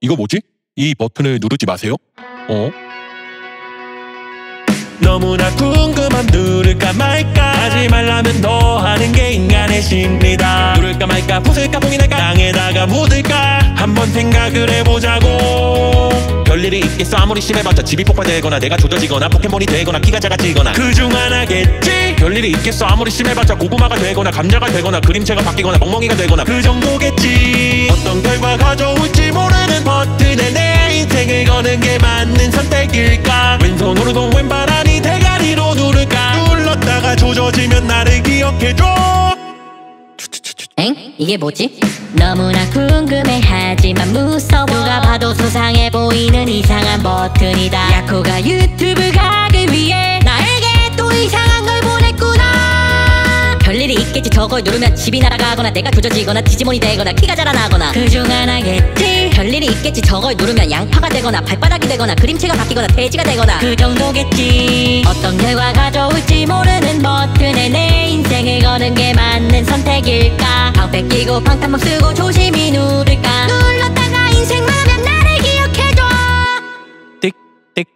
이거 뭐지? 이 버튼을 누르지 마세요. 어? 너무나 궁금함 누를까 말까? 하지 말라면 더 하는 게 인간의 심리다. 누를까 말까 부술까 봉이 날까? 땅에다가 묻을까? 한번 생각을 해보자고. 별일이 있겠어. 아무리 심해봤자 집이 폭발되거나 내가 조져지거나 포켓몬이 되거나 키가 작아지거나. 그중 하나겠지? 별일이 있겠어. 아무리 심해봤자 고구마가 되거나 감자가 되거나 그림체가 바뀌거나 멍멍이가 되거나. 그 정도겠지. 어떤 결과 가져 거는 게 맞는 선택일까? 왼손으로도 왼발 아니 대가리로 누를까? 눌렀다가 조져지면 나를 기억해줘. 엥? 이게 뭐지? 너무나 궁금해 하지만 무서워. 누가 봐도 수상해 보이는 이상한 버튼이다. 야코가 유튜브 각을 위해 나에게 또 이상한 걸 보냈구나. 별일이 있겠지. 저걸 누르면 집이 날아가거나 내가 조져지거나 디지몬이 되거나 키가 자라나거나. 그중 하나겠지 별일이 있겠지. 저걸 누르면 양파가 되거나 발바닥이 되거나 그림체가 바뀌거나 돼지가 되거나. 그 정도겠지. 어떤 결과가 좋을지 모르는 버튼에 내 인생을 거는 게 맞는 선택일까? 방패 끼고 방탄복 쓰고 조심히 누를까? 눌렀다가 인생 마면 나를 기억해줘. 띡띡.